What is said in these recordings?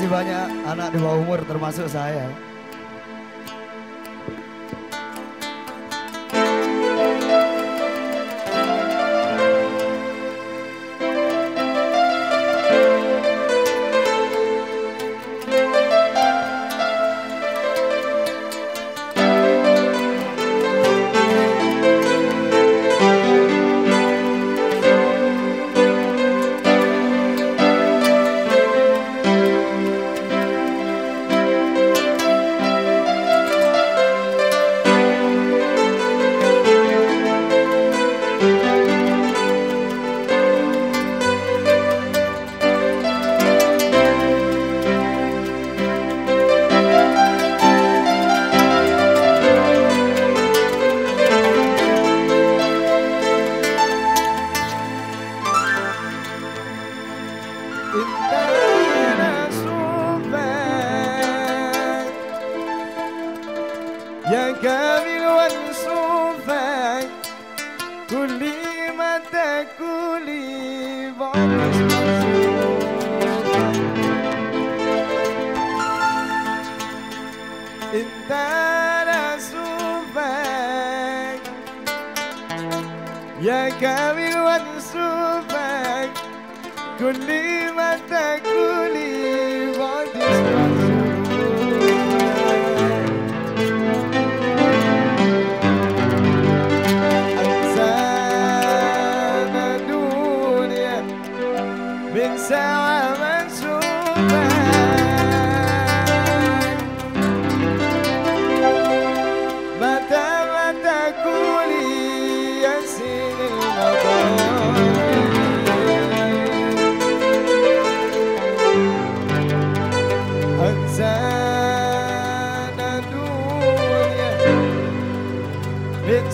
kasih banyak anak di bawah umur termasuk saya. كل ما تاكلي بعد انت رسوفك يا كامل والصوفك كل ما تاكلي من ساعة منسوبة. متى متى كولي يسير المطار أنسانا دنيا من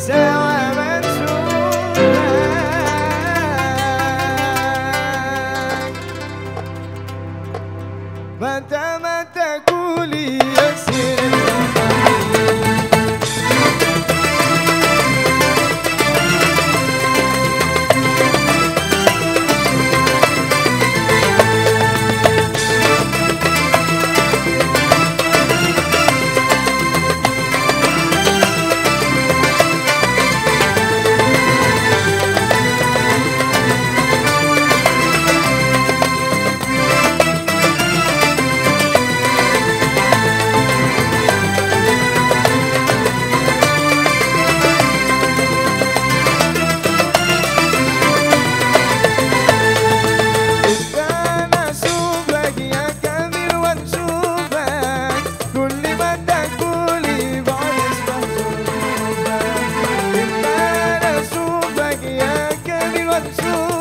كامل